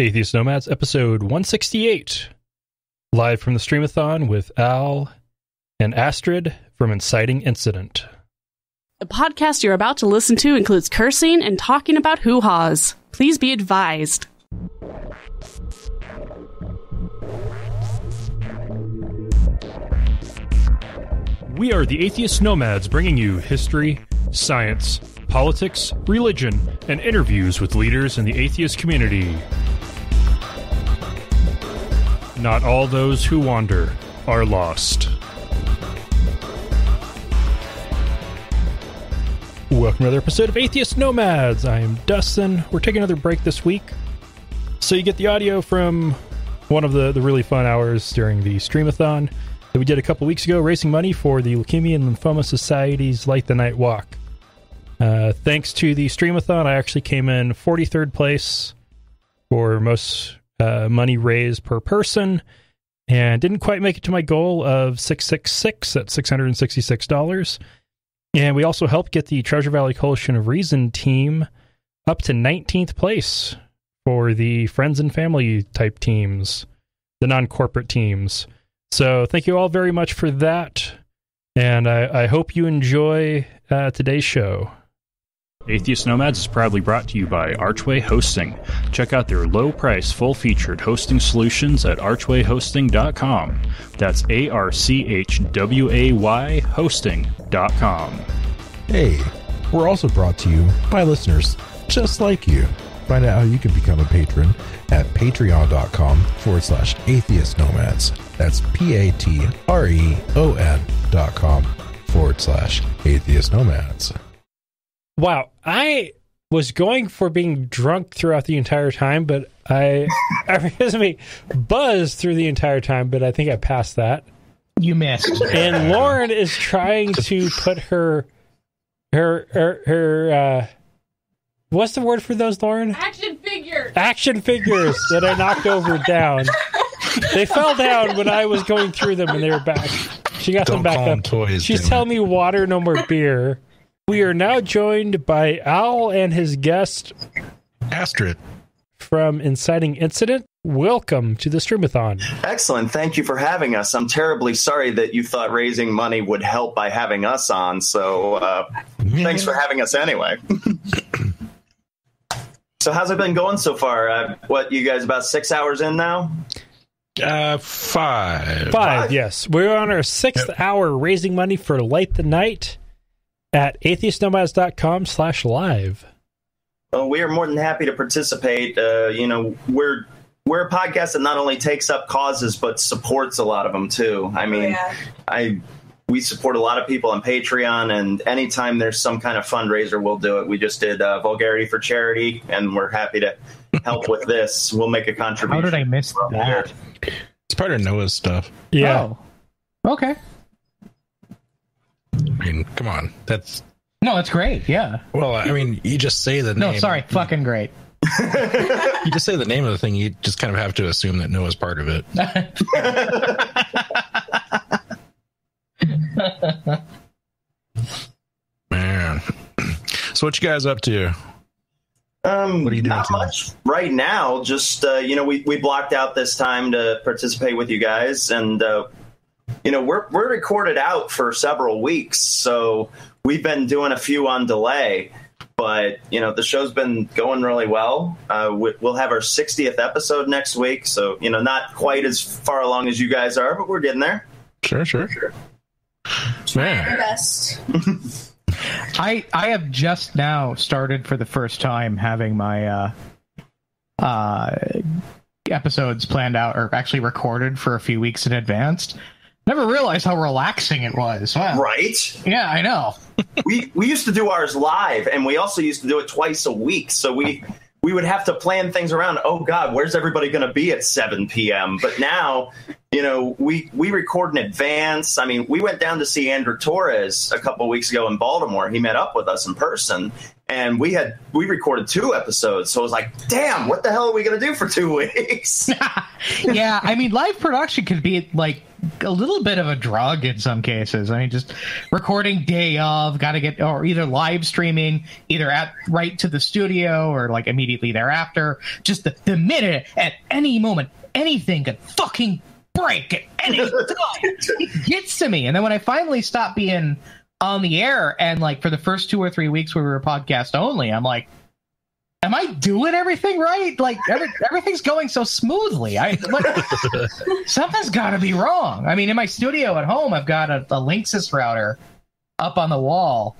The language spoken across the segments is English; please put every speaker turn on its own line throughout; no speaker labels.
Atheist Nomads, episode 168. Live from the Streamathon with Al and Astrid from Inciting Incident.
The podcast you're about to listen to includes cursing and talking about hoo haws. Please be advised.
We are the Atheist Nomads bringing you history, science, politics, religion, and interviews with leaders in the atheist community. Not all those who wander are lost. Welcome to another episode of Atheist Nomads. I am Dustin. We're taking another break this week. So you get the audio from one of the, the really fun hours during the streamathon that we did a couple weeks ago, raising money for the Leukemia and Lymphoma Society's Light the Night Walk. Uh, thanks to the streamathon, I actually came in 43rd place for most uh, money raised per person and didn't quite make it to my goal of 666 at $666. And we also helped get the Treasure Valley Coalition of Reason team up to 19th place for the friends and family type teams, the non corporate teams. So thank you all very much for that. And I, I hope you enjoy uh, today's show. Atheist Nomads is proudly brought to you by Archway Hosting. Check out their low price, full featured hosting solutions at archwayhosting.com. That's A R C H W A Y hosting.com.
Hey, we're also brought to you by listeners just like you. Find out how you can become a patron at patreon.com forward slash atheist nomads. That's P A T R E O N dot com forward slash atheist nomads.
Wow, I was going for being drunk throughout the entire time, but I, I excuse me, buzzed through the entire time, but I think I passed that.
You missed.
And Lauren is trying to put her, her, her, her, uh, what's the word for those, Lauren?
Action figures.
Action figures that I knocked over down. They fell down when I was going through them and they were back. She got them
Don't
back
call 'em
up.
toys,
She's
damn
telling me water, no more beer. We are now joined by Al and his guest
Astrid.
from Inciting Incident. Welcome to the Streamathon.
Excellent. Thank you for having us. I'm terribly sorry that you thought raising money would help by having us on. So uh, thanks for having us anyway. so how's it been going so far? Uh, what you guys about six hours in now?
Uh, five.
Five,
Five.
yes. We're on our sixth hour raising money for Light the Night at atheistnomads.com slash live.
Well, we are more than happy to participate. Uh, you know, we're we're a podcast that not only takes up causes but supports a lot of them too. I mean, I we support a lot of people on Patreon, and anytime there's some kind of fundraiser, we'll do it. We just did uh, Vulgarity for Charity, and we're happy to help with this. We'll make a contribution.
How did I miss that?
here.
It's part of Noah's stuff.
Yeah.
Oh. Okay.
I mean, come on. That's,
No, that's great. Yeah.
well, I mean, you just say the name.
No, sorry. Fucking great.
You just say the name of the thing, you just kind of have to assume that Noah's part of it. Man. So, what you guys up to?
Um,
What are you doing
Not much right now. Just uh, you know, we, we blocked out this time to participate with you guys, and uh, you know, we're we're recorded out for several weeks, so we've been doing a few on delay. But you know, the show's been going really well. Uh, we, we'll have our 60th episode next week, so you know, not quite as far along as you guys are, but we're getting there.
Sure, sure.
Sure.
Man.
best.
I I have just now started for the first time having my uh uh episodes planned out or actually recorded for a few weeks in advance. Never realized how relaxing it was. Wow.
Right?
Yeah, I know.
we we used to do ours live and we also used to do it twice a week so we we would have to plan things around oh god where's everybody going to be at 7 p.m but now you know we we record in advance i mean we went down to see andrew torrez a couple weeks ago in baltimore he met up with us in person and we had we recorded two episodes so it was like damn what the hell are we going to do for two weeks
yeah, I mean, live production could be like a little bit of a drug in some cases. I mean, just recording day of, got to get, or either live streaming, either at right to the studio or like immediately thereafter. Just the, the minute at any moment, anything could fucking break at any time. it gets to me. And then when I finally stop being on the air and like for the first two or three weeks where we were podcast only, I'm like, am I doing everything right? Like every, everything's going so smoothly. I like, something's got to be wrong. I mean, in my studio at home, I've got a, a Linksys router up on the wall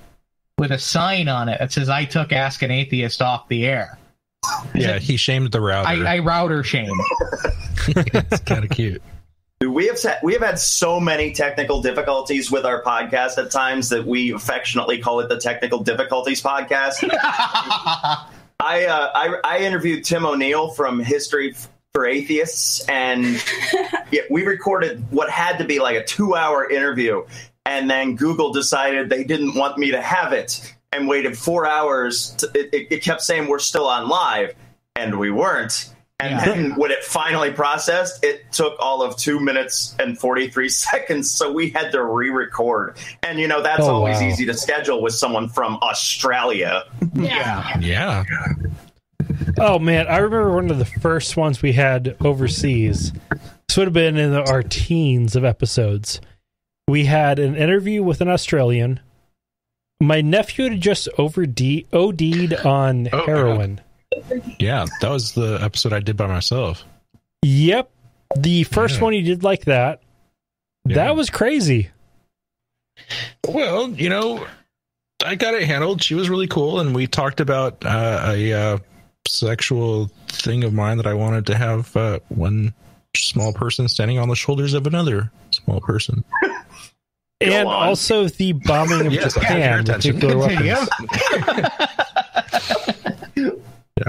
with a sign on it that says "I took Ask an Atheist off the air."
Yeah, he shamed the router.
I, I router shame.
it's kind of cute.
We have sa- we have had so many technical difficulties with our podcast at times that we affectionately call it the technical difficulties podcast. I, uh, I I interviewed Tim O'Neill from History for Atheists, and yeah, we recorded what had to be like a two hour interview, and then Google decided they didn't want me to have it, and waited four hours. To, it, it kept saying we're still on live, and we weren't. And
Yeah.
then when it finally processed, it took all of two minutes and 43 seconds. So we had to re record. And, you know, that's
Oh,
always
wow.
easy to schedule with someone from Australia.
yeah.
Yeah.
Oh man, I remember one of the first ones we had overseas. This would have been in the, our teens of episodes. We had an interview with an Australian. My nephew had just over OD'd on
Oh,
heroin.
Yeah, that was the episode I did by myself.
Yep, the first
Yeah.
one you did like that.
Yeah.
That was crazy.
Well, you know, I got it handled. She was really cool, and we talked about uh, a uh, sexual thing of mine that I wanted to have uh, one small person standing on the shoulders of another small person.
and also the bombing of
Yes, I have your
Japan with nuclear weapons.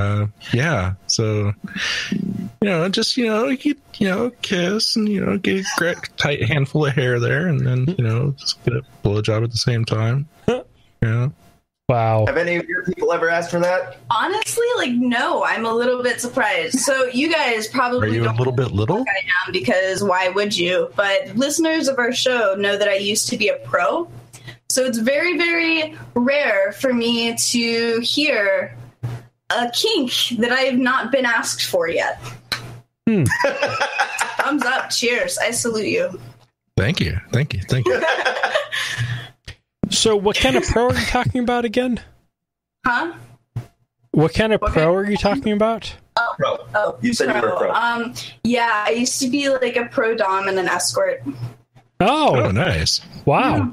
Uh, yeah, so you know, just you know, you, you know, kiss and you know, get a tight handful of hair there, and then you know, just get a blowjob at the same time. Yeah.
Wow.
Have any of your people ever asked for that?
Honestly, like no, I'm a little bit surprised. So you guys
Are
probably
you a
don't
little bit little?
I am because why would you? But listeners of our show know that I used to be a pro. So it's very, very rare for me to hear a kink that I have not been asked for yet.
Hmm.
Thumbs up, cheers. I salute you.
Thank you, thank you, thank you.
So, what kind of pro are you talking about again?
Huh?
What kind of
Okay.
pro are you talking about?
Pro.
Oh,
You said you were a pro.
Um, yeah, I used to be like a pro dom and an escort.
Oh,
Oh,
nice.
wow.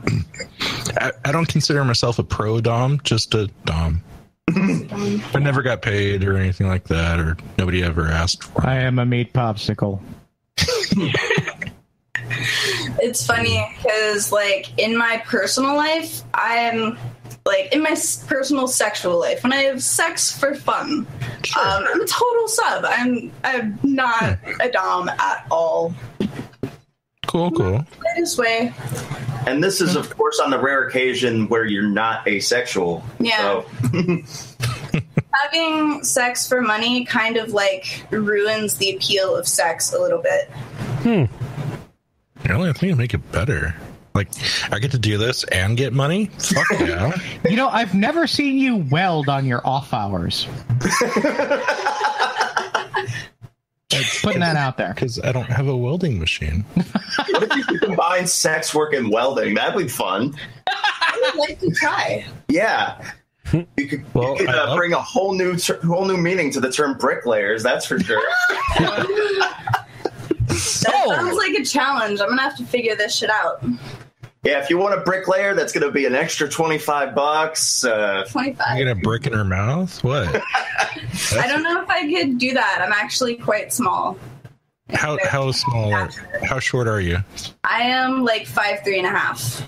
I, I don't consider myself a pro dom, just a dom. I never got paid or anything like that, or nobody ever asked for.
I am a meat popsicle.
It's funny because, like, in my personal life, I'm like in my personal sexual life when I have sex for fun. Um, I'm a total sub. I'm I'm not a dom at all.
Cool, cool.
Play this way.
And this is, of course, on the rare occasion where you're not asexual.
Yeah.
So,
Having sex for money kind of like ruins the appeal of sex a little bit. Hmm.
Really, I think it'll make it better. Like, I get to do this and get money. Fuck yeah!
You know, I've never seen you weld on your off hours. Just putting that out there.
Because I don't have a welding machine.
what if you could combine sex work and welding? That'd be fun.
I would like to try.
Yeah. You could,
Well,
you could uh, bring a whole new ter- whole new meaning to the term bricklayers. That's for sure.
That sounds like a challenge. I'm gonna have to figure this shit out.
Yeah, if you want a bricklayer, that's going to be an extra twenty five bucks. Uh,
Twenty
You
five.
get a brick in her mouth? What?
I don't know if I could do that. I'm actually quite small.
How how small? Are, how short are you?
I am like five three and a half.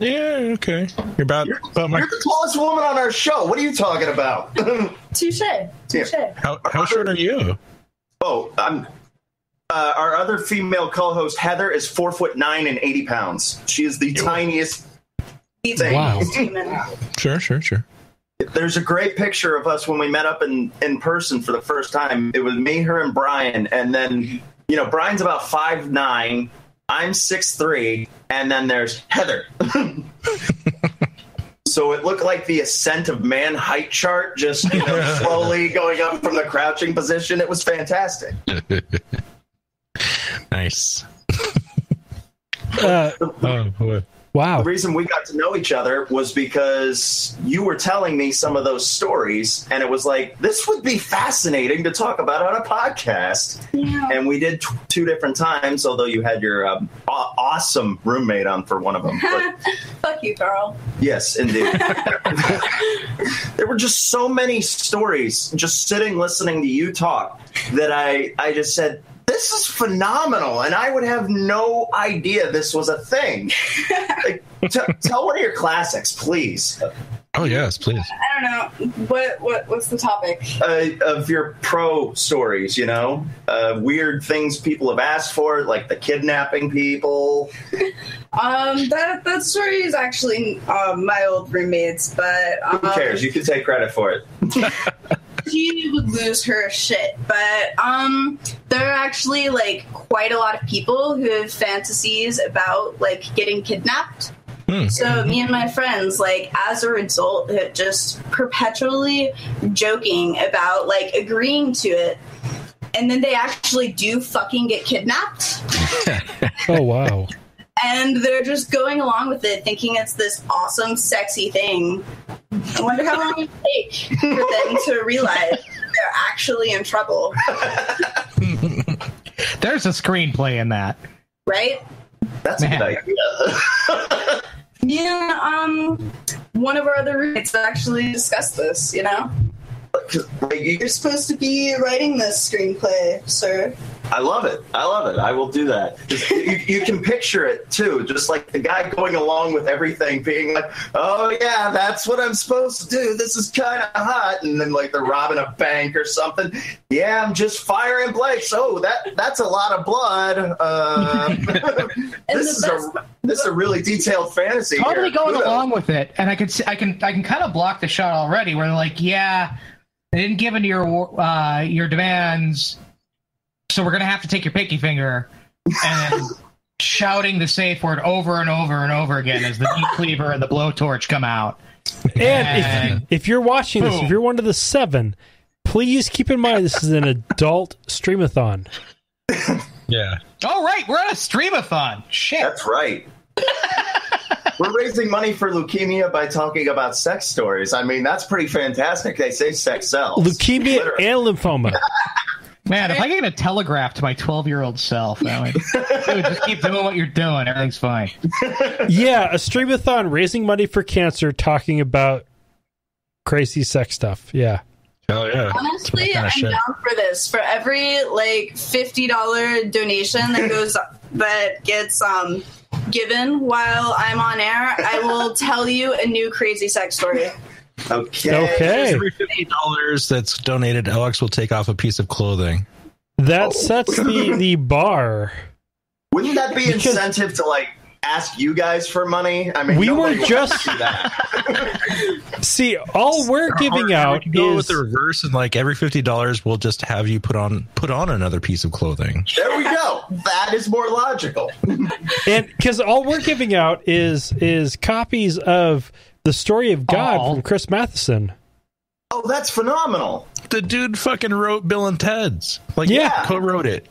Yeah, okay. You're about about my.
you're the tallest woman on our show. What are you talking about?
Touche. Touche.
How how short are you?
oh, I'm. Uh, our other female co-host Heather is four foot nine and eighty pounds. She is the tiniest. thing.
Wow.
Sure, sure, sure.
There's a great picture of us when we met up in in person for the first time. It was me, her, and Brian, and then you know Brian's about five nine. I'm six three, and then there's Heather. so it looked like the ascent of man height chart, just you know, slowly going up from the crouching position. It was fantastic.
Nice.
Uh,
Oh boy.
wow.
The reason we got to know each other was because you were telling me some of those stories, and it was like this would be fascinating to talk about on a podcast.
Yeah.
And we did t- two different times, although you had your um, aw- awesome roommate on for one of them. But
Fuck you, Carl.
yes, indeed. there were just so many stories just sitting listening to you talk that I, I just said, this is phenomenal. And I would have no idea this was a thing. like, t- tell one of your classics, please,
Oh yes, please.
I don't know what what what's the topic.
uh, of your pro stories, you know? Uh, weird things people have asked for, like the kidnapping people.
Um, that that story is actually um, my old roommates, but um,
Who cares? You can take credit for it.
she would lose her shit. But um, there are actually like quite a lot of people who have fantasies about like getting kidnapped.
Hmm.
So me and my friends, like as a result, have just perpetually joking about like agreeing to it. And then they actually do fucking get kidnapped.
Oh wow.
And they're just going along with it, thinking it's this awesome, sexy thing. I wonder how long it take for them to realize they're actually in trouble,
There's a screenplay in that.
right?
That's a good idea.
Me and um, one of our other roommates actually discussed this. You know,
you-
you're supposed to be writing this screenplay, sir.
I love it. I love it. I will do that. You, you can picture it too, just like the guy going along with everything, being like, "Oh yeah, that's what I'm supposed to do. This is kind of hot," and then like they're robbing a bank or something. Yeah, I'm just firing blanks. Oh, that that's a lot of blood. Uh, this
the
is a this is a really detailed fantasy.
Totally
here.
going
Kudos.
along with it, and I could I can I can kind of block the shot already. Where they're like, yeah, they didn't give in to your uh, your demands, so we're gonna have to take your pinky finger, and shouting the safe word over and over and over again as the meat cleaver and the blowtorch come out.
And if, if you're watching this, if you're one of the seven, please keep in mind this is an adult streamathon.
Yeah.
Oh right, we're on a streamathon. Shit.
That's right. We're raising money for leukemia by talking about sex stories. I mean, that's pretty fantastic. They say sex sells.
Leukemia
Literally.
and lymphoma.
Man, if I get a telegraph to my 12 year old self, I'm like, dude, just keep doing what you're doing. Everything's fine.
Yeah, a streamathon raising money for cancer, talking about crazy sex stuff. Yeah.
Hell yeah.
Honestly,
Kinda
I'm
shit.
down for this. For every like fifty dollar donation that goes that gets um given while I'm on air, I will tell you a new crazy sex story.
Okay.
Okay.
Every fifty dollars that's donated, Alex will take off a piece of clothing.
That oh. sets the, the bar.
Wouldn't that be
Because-
incentive to like ask you guys for money? I mean,
We were just-
do that.
See, all we're
Or
giving
we
out
could go with
is
the reverse, and like every fifty dollars, we'll just have you put on put on another piece of clothing.
there we go. That is more logical.
and because all we're giving out is is copies of the story of God
Oh.
from Chris Matheson.
Oh, that's phenomenal.
The dude fucking wrote Bill and Ted's. Like,
Yeah.
yeah, co-wrote it.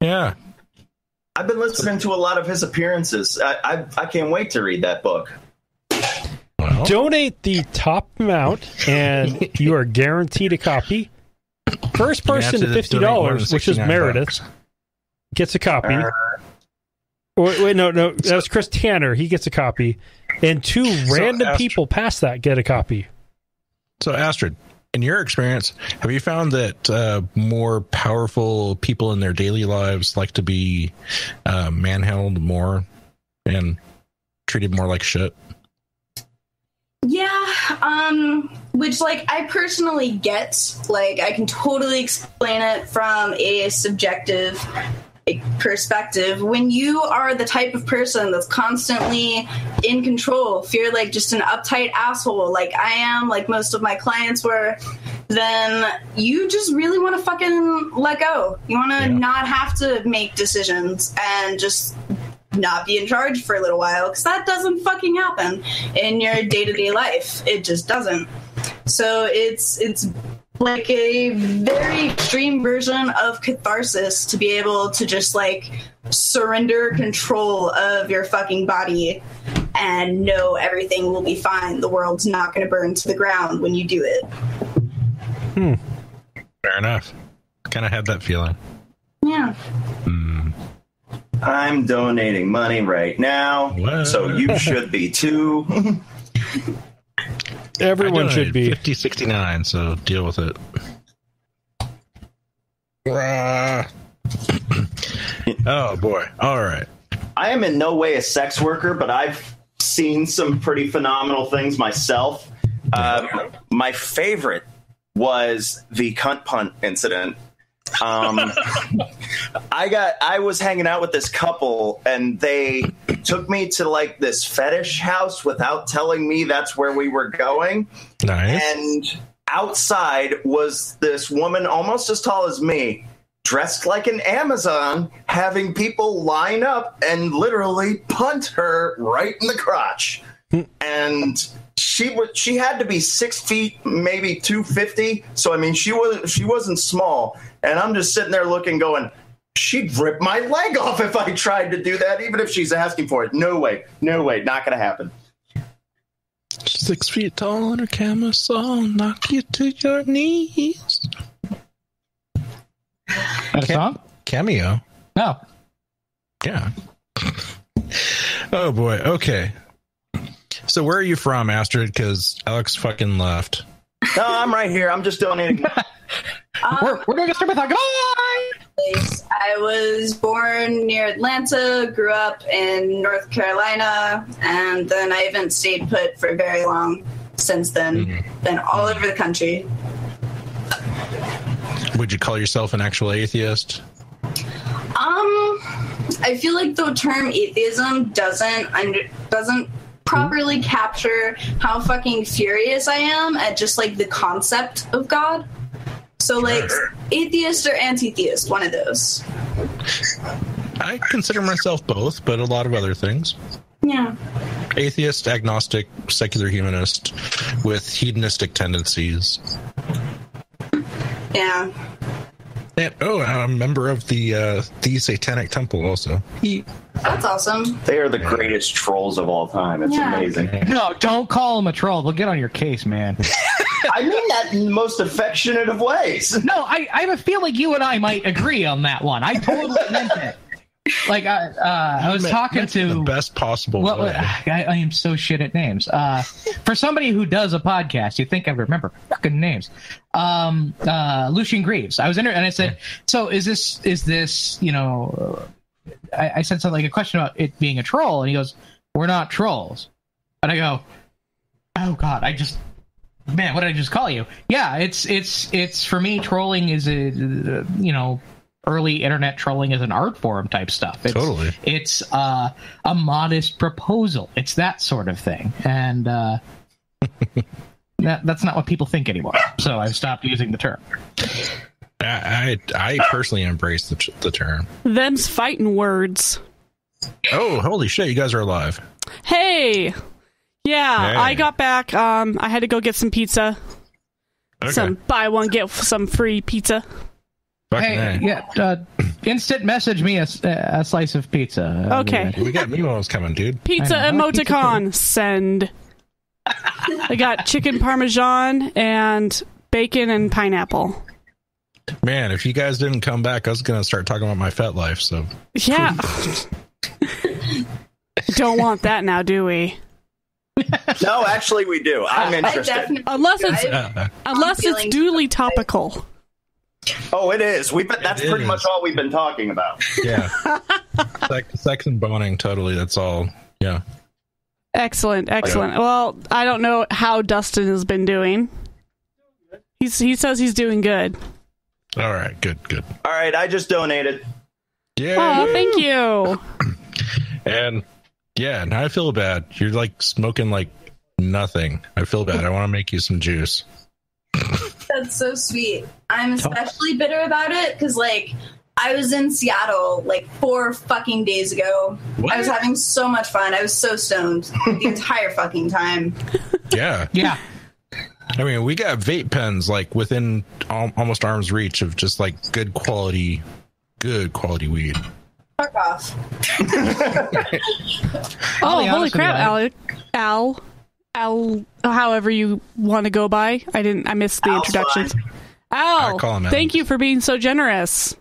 Yeah.
I've been listening to a lot of his appearances. I I, I can't wait to read that book.
Well,
Donate the top amount, and you are guaranteed a copy. First person to
to
fifty
donate more than
dollars, which is Meredith,
bucks.
gets a copy.
Uh,
wait, wait, no, no, that was Chris Tanner. He gets a copy, and two random
Astrid-
people past that get a copy.
So, Astrid, in your experience, have you found that uh, more powerful people in their daily lives like to be uh, manhandled more and treated more like shit?
Yeah, um, which like I personally get. Like I can totally explain it from a subjective like, perspective. When you are the type of person that's constantly in control, if you're like just an uptight asshole, like I am, like most of my clients were, then you just really want to fucking let go. You want to
Yeah.
not have to make decisions and just not be in charge for a little while because that doesn't fucking happen in your day to day life. It just doesn't. So it's it's like a very extreme version of catharsis to be able to just like surrender control of your fucking body and know everything will be fine. The world's not going to burn to the ground when you do it. Hmm.
Fair enough. Kind of had that feeling.
Yeah.
I'm donating money right now,
What?
so you should be too.
Everyone should be.
50 69, so deal with it. Oh boy. All right.
I am in no way a sex worker, but I've seen some pretty phenomenal things myself. Uh, my favorite was the cunt punt incident. Um, I got I was hanging out with this couple and they took me to like this fetish house without telling me that's where we were going.
Nice.
And outside was this woman almost as tall as me, dressed like an Amazon, having people line up and literally punt her right in the crotch. and she was she had to be six feet, maybe two fifty. So I mean, she was she wasn't small. And I'm just sitting there looking, going. She'd rip my leg off if I tried to do that, even if she's asking for it. No way, no way, not gonna happen.
Six feet tall in her camisole, knock you to your knees.
That a song?
Cameo.
No.
Yeah. oh boy. Okay. So where are you from, Astrid? Because Alex fucking left.
No, I'm right here. I'm just donating.
We're, we're doing a strip Goodbye!
place. I was born near Atlanta, grew up in North Carolina, and then I haven't stayed put for very long since then. Been all over the country.
Would you call yourself an actual atheist?
Um, I feel like the term atheism doesn't under doesn't properly capture how fucking furious I am at just like the concept of God. So like atheist or anti-theist, one of those.
I consider myself both, but a lot of other things.
Yeah.
Atheist, agnostic, secular humanist with hedonistic tendencies.
Yeah.
And, oh, I'm a member of the uh, the Satanic Temple also.
That's awesome.
They are the greatest trolls of all time. It's
Yeah.
amazing.
No, don't call him a troll. They'll get on your case, man.
I mean that in the most affectionate of ways.
No, I, I have a feeling you and I might agree on that one. I totally meant it. Like I, uh, I was talking
That's the
to
best possible
Well,
way.
I, I am so shit at names. Uh, for somebody who does a podcast, you think I remember fucking names. Um, uh, Lucien Greaves. I was in there and I said, "So is this is this you know?" uh, I, I said something like a question about it being a troll, and he goes, "We're not trolls." And I go, "Oh God, I just." Man, what did I just call you? Yeah, it's it's it's for me. Trolling is a uh, you know early internet trolling is an art form type stuff. It's,
Totally.
It's uh, a modest proposal. It's that sort of thing, and uh, that that's not what people think anymore. So I've stopped using the term.
I, I I personally embrace the, the term.
Them's fighting words.
Oh, holy shit! You guys are alive.
Hey. Yeah,
Hey.
I got back. Um, I had to go get some pizza.
Okay.
Some buy one get some free pizza.
Fucking
Hey,
A.
yeah, uh, instant message me a slice of pizza. Uh,
Okay.
We got Mimos coming, dude.
Pizza
I know, pizza
emoticon send. I got chicken parmesan and bacon and pineapple.
Man, if you guys didn't come back, I was gonna start talking about my pet life. So
Yeah. Don't want that now, do we?
No, actually, we do. I'm interested.
Unless it's
I-
uh,
unless it's duly topical.
Oh, it is. We've been, that's
It
pretty
is.
much all we've been talking about.
yeah, sex, sex and boning, totally. That's all. Yeah.
Excellent, excellent. Well, I don't know how Dustin has been doing. He's he says he's doing good.
All right. Good. Good.
All right, I just donated.
Yeah.
Oh, thank you.
And yeah, now I feel bad. You're like smoking like nothing. I feel bad. I want to make you some juice.
That's That's so sweet. I'm especially bitter about it because, like, I was in Seattle like four fucking days ago. I was having so much fun. I was so stoned the entire fucking time.
Yeah.
Yeah.
I mean, we got vape pens like within al- almost arm's reach of just like good quality, good quality weed.
Fuck off.
Oh, holy crap,
you, I-
Al. Al. Al. However you want to go by. I didn't. I missed the
Al's
introductions.
fine.
Al,
I call him Al.
thank you for being so generous.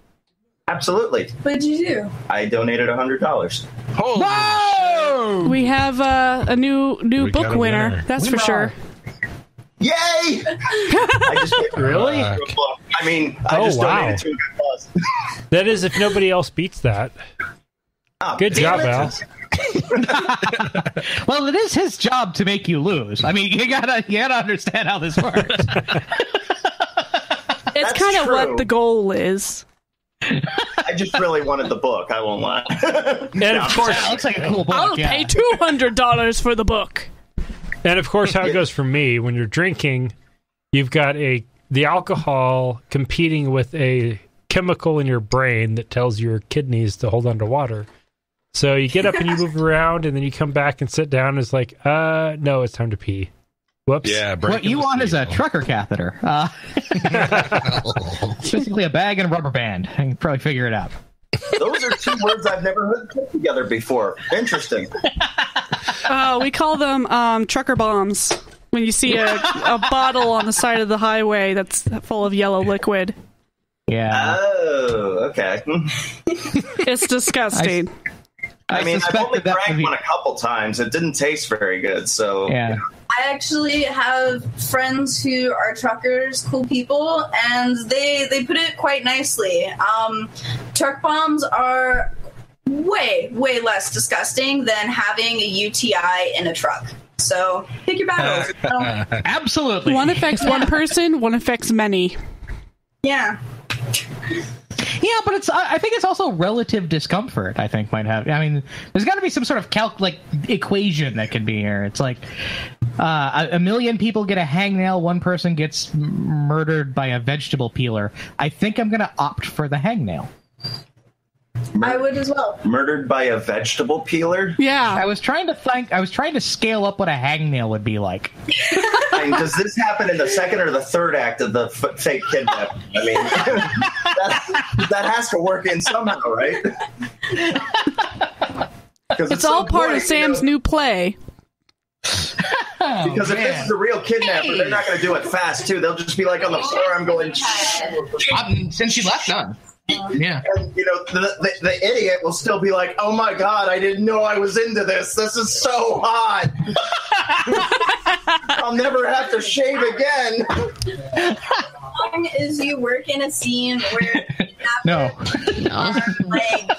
Absolutely.
What did you do?
I donated a hundred dollars.
Holy
Whoa!
We have uh, a new new
We
book
a
winner.
winner.
That's for sure.
Yay! I just
Really?
I mean, I
Oh,
just
wow.
donated to a good cause.
That is, if nobody else beats that.
Ah,
Good job,
it.
Al.
Well, it is his job to make you lose. I mean, you gotta you gotta understand how this works.
It's kind of what the goal is.
I just really wanted the book. I won't lie.
And of course,
That looks like a cool book.
I'll
yeah.
pay two hundred dollars for the book.
And of course, how it goes for me when you're drinking, you've got a the alcohol competing with a chemical in your brain that tells your kidneys to hold on to water. So you get up and you move around, and then you come back and sit down. And it's like, uh, no, it's time to pee. Whoops.
Yeah.
What you
the
want is a trucker catheter. Uh, it's basically a bag and a rubber band. I can probably figure it out.
Those are two words I've never heard put together before. Interesting.
Uh, we call them um, trucker bombs. When you see a, a bottle on the side of the highway that's full of yellow liquid,
Yeah.
Oh, okay.
it's disgusting.
I, mean, I've only
that that
drank
would
one a couple times. It didn't taste very good, so
Yeah.
I actually have friends who are truckers, cool people, and they they put it quite nicely. Um, truck bombs are way way less disgusting than having a UTI in a truck. So pick your battles. you know?
Absolutely.
One affects one person, one affects many.
yeah.
Yeah, but it's. I I think it's also relative discomfort. I think might have. I mean, there's got to be some sort of calc like equation that can be here. It's like uh, a, a million people get a hangnail, one person gets m- murdered by a vegetable peeler. I think I'm gonna opt for the hangnail.
I would as well.
murdered by a vegetable peeler.
Yeah.
I was trying to think. I was trying to scale up what a hangnail would be like.
I mean, does this happen in the second or the third act of the f- fake kidnapping? I mean, that, that has to work in somehow, right? 'Cause at
It's all
some
part
point,
of Sam's
you know,
new play.
Because if this is a real kidnapper, they're not going to do it fast too. They'll just be like on the floor. I'm going.
Um, since you left, none. Yeah.
And, you know, the, the, the idiot will still be like, "Oh my god, I didn't know I was into this. This is so hot. I'll never have to shave again."
Long as you work in a scene where
No.
No.
like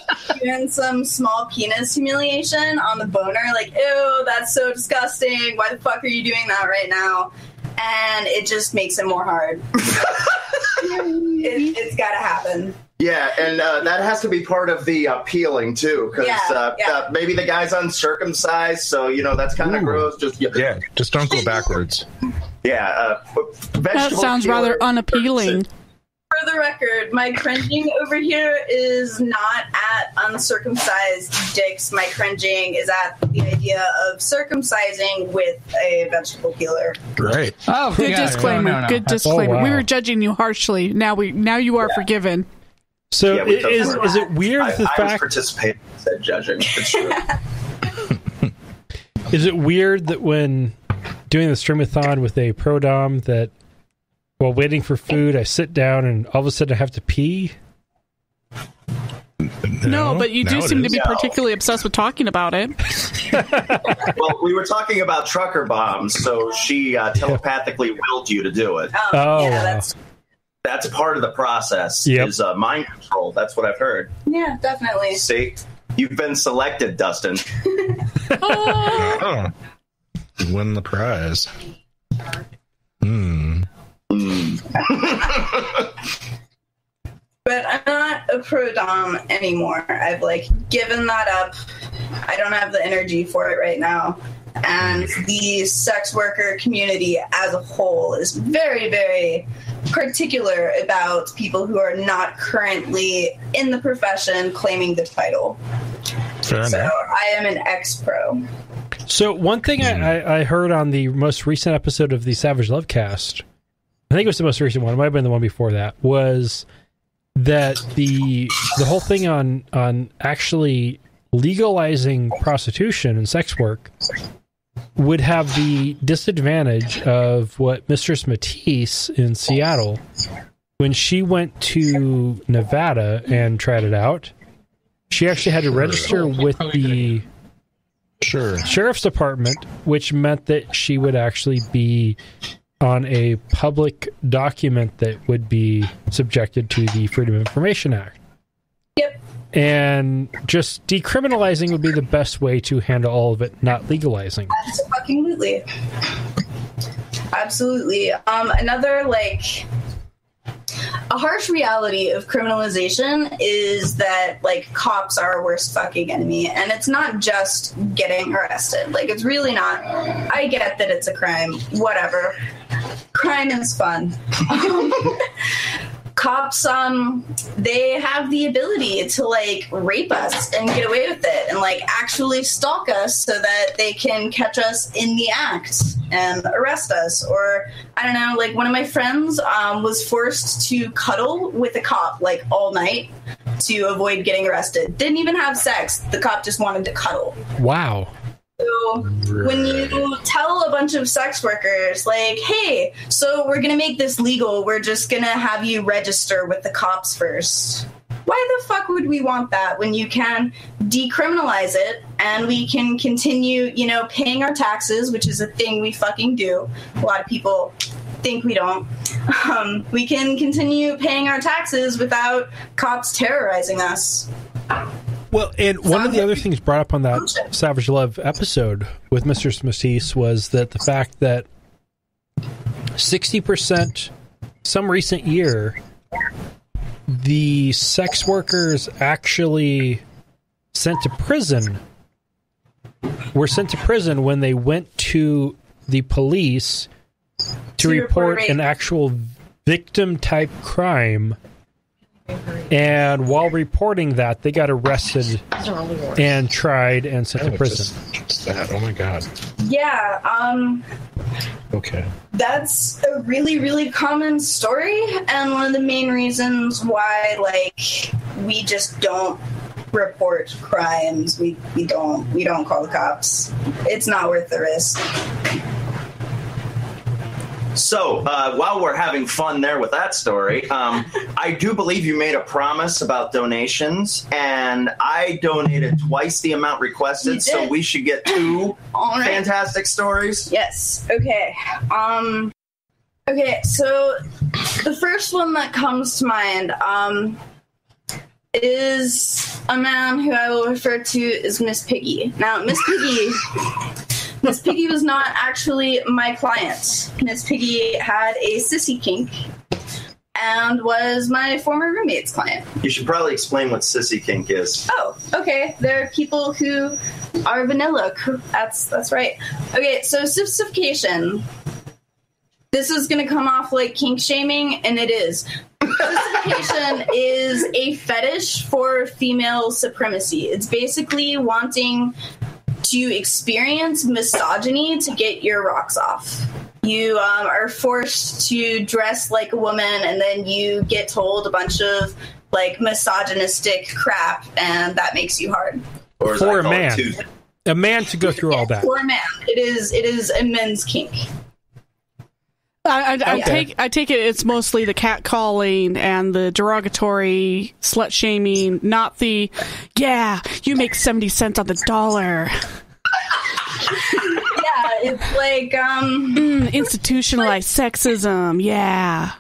doing some small penis humiliation on the boner, like, ew, that's so disgusting. Why the fuck are you doing that right now? And it just makes it more hard. it, it's gotta happen.
Yeah, and uh, that has to be part of the appealing too, because
Yeah,
uh,
yeah.
uh, maybe the guy's uncircumcised, so you know that's kind of gross. Just yeah,
Yeah. Just don't go backwards.
yeah uh,
That sounds rather unappealing.
For the record, my cringing over here is not at uncircumcised dicks. My cringing is at the idea of circumcising with a vegetable peeler.
Great.
Oh,
Good
yeah,
disclaimer.
no, no, no.
Good
That's- oh,
disclaimer. We were judging you harshly. Now we now you are forgiven.
So
Yeah, we
i-
took
is
that.
is it weird
I,
the
I was
fact
participating instead judging. It's true.
is it weird that when doing the streamathon with a pro dom that while waiting for food I sit down and all of a sudden I have to pee?
No, but you do seem to be
No.
particularly obsessed with talking about it.
well, we were talking about trucker bombs, so she uh, telepathically willed you to do it.
Um,
Oh,
yeah,
wow.
that's
That's part of the process.
Yep.
Is uh, mind control. That's what I've heard.
yeah, definitely.
See, you've been selected, Dustin.
Oh. Win the prize. Hmm.
But I'm not a pro dom anymore. I've like given that up. I don't have the energy for it right now. And the sex worker community as a whole is very, very particular about people who are not currently in the profession claiming the title.
Fair
So
enough.
I am an ex pro.
So one thing I, I, I heard on the most recent episode of the Savage Love Cast, I think it was the most recent one. It might have been the one before that. Was that the the whole thing on on actually legalizing prostitution and sex work would have the disadvantage of what Mistress Matisse in Seattle when she went to Nevada and tried it out. She actually had to register with the
Sure.
sheriff's department, which meant that she would actually be on a public document that would be subjected to the Freedom of Information Act. And just decriminalizing would be the best way to handle all of it, not legalizing.
Absolutely. Absolutely. Um, another like a harsh reality of criminalization is that like cops are our worst fucking enemy and it's not just getting arrested like it's really not i get that it's a crime whatever crime is fun Um, cops um they have the ability to like rape us and get away with it and like actually stalk us so that they can catch us in the act and arrest us. Or i don't know like one of my friends um, was forced to cuddle with a cop like all night to avoid getting arrested. Didn't even have sex. The cop just wanted to cuddle.
Wow.
So when you tell a bunch of sex workers, like, hey, so we're going to make this legal, we're just going to have you register with the cops first. Why the fuck would we want that when you can decriminalize it and we can continue, you know, paying our taxes, which is a thing we fucking do. A lot of people think we don't. Um, we can continue paying our taxes without cops terrorizing us.
Well, and one of the other things brought up on that Savage Love episode with Mistress Matisse was that the fact that 60%, some recent year, the sex workers actually sent to prison were sent to prison when they went to the police to,
To report
report an actual victim type crime. And while reporting that, they got arrested and tried and sent to prison.
just, just that. Oh my god.
Yeah, um,
Okay.
that's a really really common story and one of the main reasons why like we just don't report crimes we we don't we don't call the cops it's not worth the risk
So, uh, while we're having fun there with that story, um, I do believe you made a promise about donations, and I donated twice the amount requested, so we should get two
right
fantastic stories.
yes okay um okay so the first one that comes to mind um is a man who I will refer to as Miss Piggy. Now, Miss Piggy Miss Piggy was not actually my client. Miss Piggy had a sissy kink and was my former roommate's client.
You should probably explain what sissy kink is.
Oh, okay. There are people who are vanilla. That's that's right. Okay, so sissification. This is going to come off like kink shaming, and it is. Sissification is a fetish for female supremacy. It's basically wanting to experience misogyny to get your rocks off. You um, are forced to dress like a woman, and then you get told a bunch of like misogynistic crap, and that makes you hard.
Or
For
I
a
call it,
man. A man to go through all that.
For a man, it is it is a men's kink.
I, I, I take I take it it's mostly the cat calling and the derogatory slut shaming, not the yeah you make seventy cents on the dollar.
Yeah, it's like um,
Mm, institutionalized sexism. Yeah.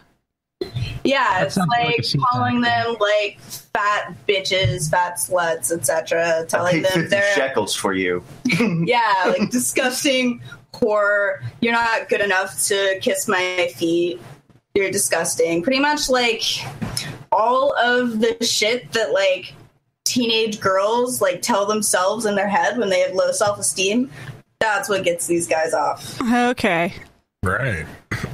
yeah, it's
like
like calling
from-
them like fat bitches, fat sluts, etc. Telling
paid
them
50
they're
shekels for you.
yeah, like disgusting whore. You're not good enough to kiss my feet. You're disgusting. Pretty much like all of the shit that like teenage girls like tell themselves in their head when they have low self esteem. That's what gets these guys off.
Okay.
Right.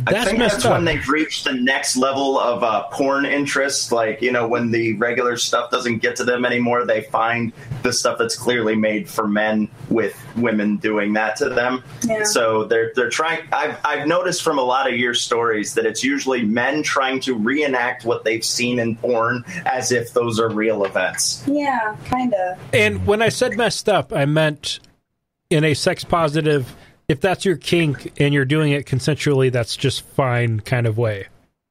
I
That's
think that's
up.
when they've reached the next level of uh, porn interest. Like, you know, when the regular stuff doesn't get to them anymore, they find the stuff that's clearly made for men with women doing that to them.
Yeah.
So they're they're trying. I've I've noticed from a lot of your stories that it's usually men trying to reenact what they've seen in porn as if those are real events.
Yeah, kind of.
And when I said messed up, I meant in a sex positive. If that's your kink and you're doing it consensually, that's just fine kind of way.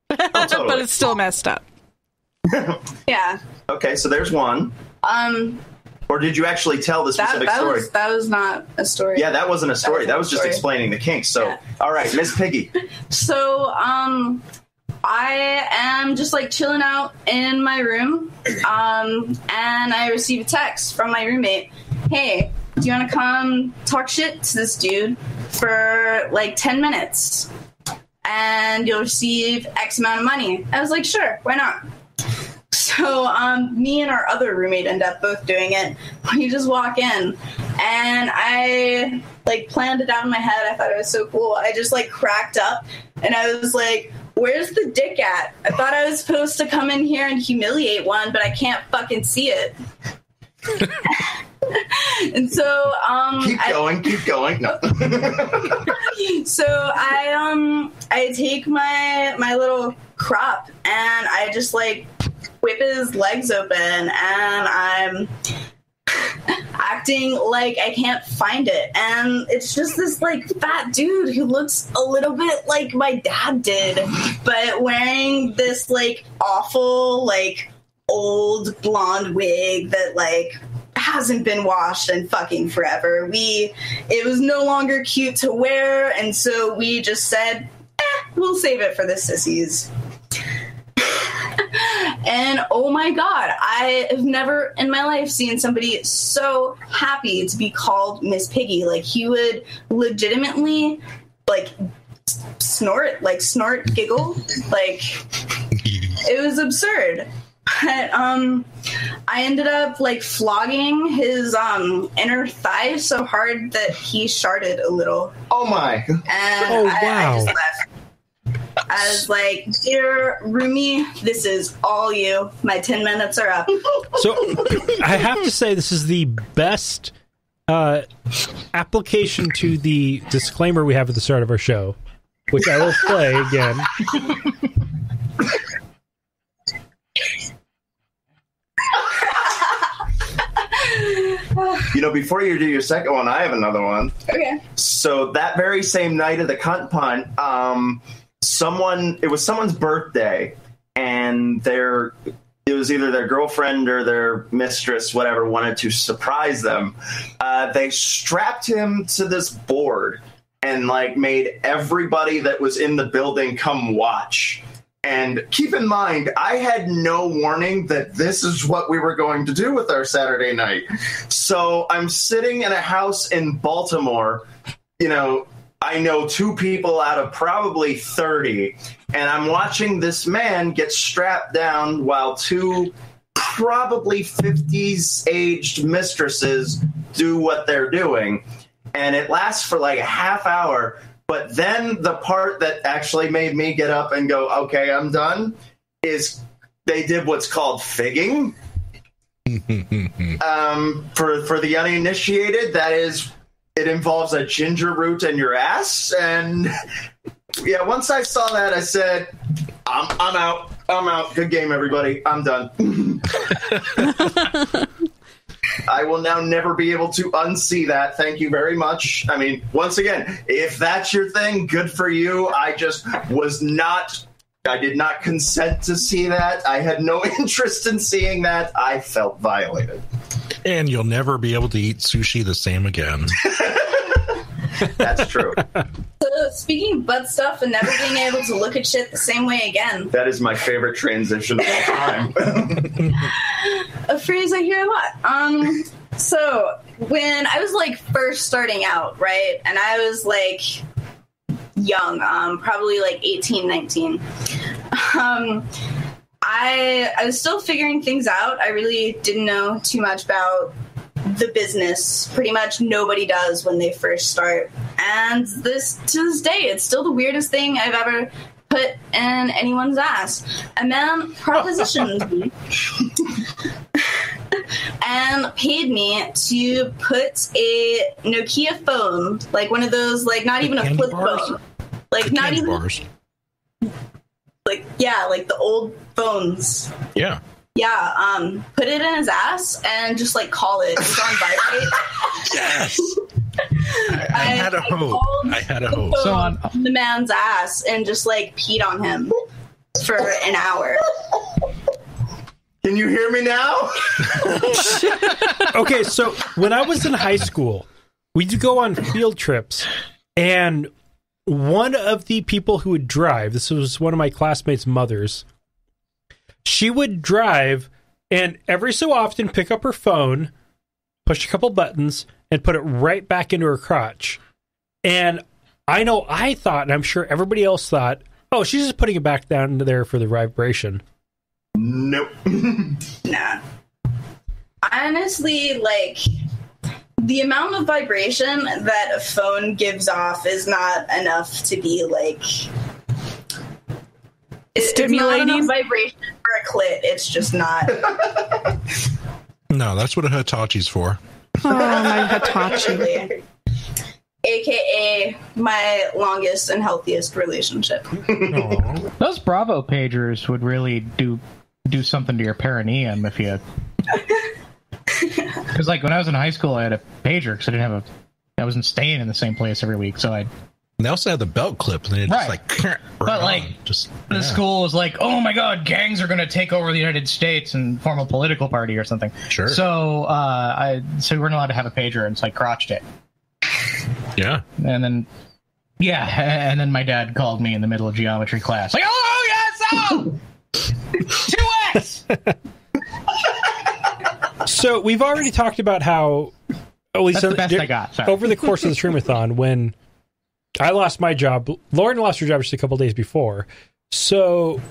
Oh,
but it's still messed up.
Yeah.
okay, so there's one.
Um.
Or did you actually tell the specific
that
story?
was that was not a story.
yeah, that wasn't a story.
wasn't
That was just
story.
explaining the kinks. So,
Yeah.
all right, Miss Piggy.
So, um, I am just like chilling out in my room, um, and I receive a text from my roommate. Hey, do you want to come talk shit to this dude for like ten minutes, and you'll receive X amount of money? I was like, sure, why not? So, um, me and our other roommate end up both doing it. We just walk in, and I like planned it out in my head. I thought it was so cool. I just like cracked up, and I was like, "Where's the dick at?" I thought I was supposed to come in here and humiliate one, but I can't fucking see it. and so, um,
Keep
I-
going, keep going. No.
so I um I take my my little crop and I just like whip his legs open and I'm acting like I can't find it and it's just this like fat dude who looks a little bit like my dad did but wearing this like awful like old blonde wig that like hasn't been washed in fucking forever. We it was no longer cute to wear, and so we just said, eh, we'll save it for the sissies. and oh my god, I have never in my life seen somebody so happy to be called Miss Piggy. Like he would legitimately like snort, like snort, giggle, like it was absurd. But um, I ended up like flogging his um inner thigh so hard that he sharted a little,
oh my.
and
Oh,
I, I
wow.
just left. I was like, "Dear Rumi, this is all you. My ten minutes are up."
So I have to say, this is the best uh, application to the disclaimer we have at the start of our show, which I will play again.
You know, before you do your second one, I have another one.
okay.
So that very same night of the cunt punt, um, someone it was someone's birthday, and their it was either their girlfriend or their mistress, whatever, wanted to surprise them. Uh, they strapped him to this board and like made everybody that was in the building come watch. And keep in mind, I had no warning that this is what we were going to do with our Saturday night. So I'm sitting in a house in Baltimore, you know, I know two people out of probably 30, and I'm watching this man get strapped down while two probably 50s aged mistresses do what they're doing. And it lasts for like a half hour. But then the part that actually made me get up and go, okay, I'm done, is they did what's called figging. um, for for the uninitiated, that is, it involves a ginger root in your ass. And yeah, once I saw that, I said, I'm I'm out. I'm out. Good game, everybody. I'm done. I will now never be able to unsee that. Thank you very much. I mean, once again, if that's your thing, good for you. I just was not. I did not consent to see that. I had no interest in seeing that. I felt violated.
And you'll never be able to eat sushi the same again.
That's true.
So speaking of butt stuff and never being able to look at shit the same way again,
that is my favorite transition of all time.
a phrase I hear a lot. Um, so when I was like first starting out, right, and I was like young, um, probably like 18, 19. Um, I I was still figuring things out. I really didn't know too much about the business. Pretty much nobody does when they first start. and this to this day, it's still the weirdest thing I've ever put in anyone's ass. A man propositioned me and paid me to put a Nokia phone, like one of those, like not even a flip
bars?
phone, like not even
bars.
like yeah, like the old phones.
Yeah.
Yeah, um, put it in his ass and just like call it. It's on vibrate.
Yes. I, I had a hope. I had a
the
hope.
So on-
the man's ass and just like peed on him for an hour.
Can you hear me now?
okay, so when I was in high school, we'd go on field trips, and one of the people who would drive, this was one of my classmates' mothers, she would drive and every so often pick up her phone, push a couple buttons, and put it right back into her crotch. And I know I thought, and I'm sure everybody else thought, oh, she's just putting it back down into there for the vibration.
Nope.
Nah. Honestly, like the amount of vibration that a phone gives off is not enough to be like it- It's not
Stimulating?
enough vibration for a clit. It's just not.
No, that's what a Hitachi's for.
Oh, my Hitachi.
AKA my longest and healthiest relationship.
Those Bravo pagers would really do do something to your perineum if you. Because like when I was in high school, I had a pager because I didn't have a. I wasn't staying in the same place every week, so I.
And they also had the belt clip, and then it just
Right.
like. right
But,
on.
like,
just
The
yeah.
school was like, "Oh my God, gangs are going to take over the United States and form a political party or something."
Sure.
So, uh, I so we weren't allowed to have a pager, and so I crotched it,
Yeah.
and then. Yeah, and then my dad called me in the middle of geometry class. Like, oh yes, oh, two X.
So we've already talked about how at least
That's the best
dur-
I got, sorry.
over the course of the streamathon when I lost my job. Lauren lost her job just a couple days before, so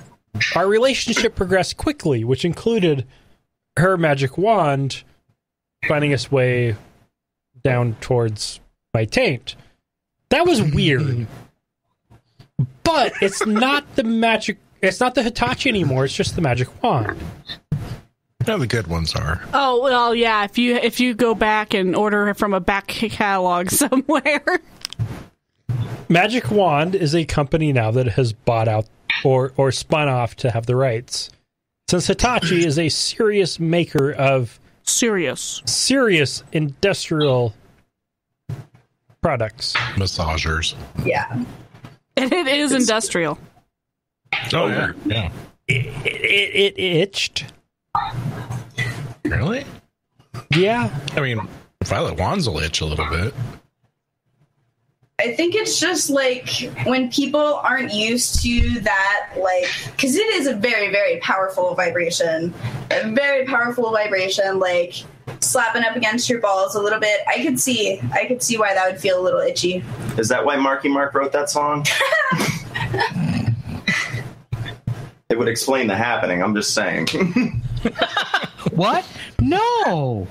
our relationship progressed quickly, which included her magic wand finding its way down towards my taint. That was weird, but it's not the magic. It's not the Hitachi anymore. It's just the magic wand.
No, the good ones are.
Oh well, yeah. If you if you go back and order it from a back catalog somewhere,
Magic Wand is a company now that has bought out or or spun off to have the rights. Since Hitachi is a serious maker of
serious.
serious industrial products.
Massagers.
Yeah.
And it is industrial.
Oh, yeah. Yeah.
It, it, it itched.
Really?
Yeah.
I mean, Violet Wands will itch a little bit.
I think it's just like when people aren't used to that, like, because it is a very, very powerful vibration. A very powerful vibration, like slapping up against your balls a little bit. I could see, I could see why that would feel a little itchy.
Is that why Marky Mark wrote that song? it would explain the happening. I'm just saying.
What? No.